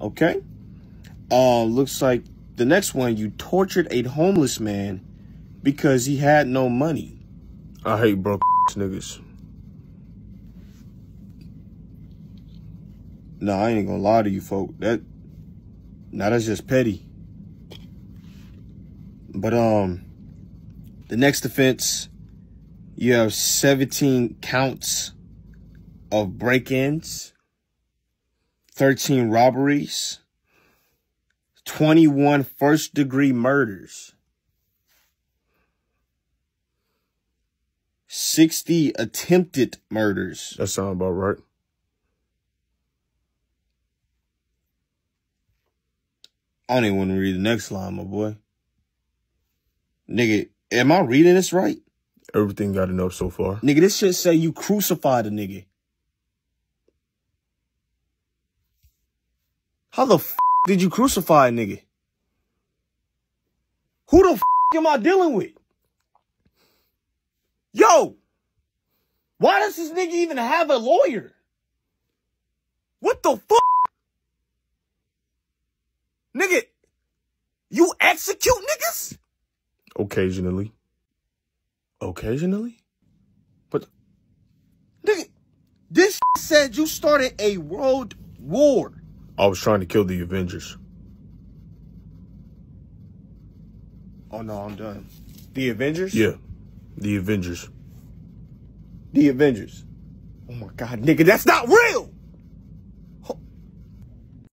Okay. Uh, looks like the next one, you tortured a homeless man because he had no money. I hate broke niggas. No, I ain't gonna lie to you, folk. That, now that's just petty. But um, the next offense, you have 17 counts of break-ins, 13 robberies, 21 first-degree murders, 60 attempted murders. That sound about right. I don't even want to read the next line, my boy. Nigga, am I reading this right? Everything got enough so far. Nigga, this shit say you crucified a nigga. How the f did you crucify a nigga? Who the f am I dealing with? Yo! Why does this nigga even have a lawyer? What the fuck? Nigga, you execute niggas? Occasionally. Occasionally? But, nigga, this said you started a world war. I was trying to kill the Avengers. Oh no, I'm done. The Avengers? Yeah, the Avengers. The Avengers. Oh my god, nigga, that's not real!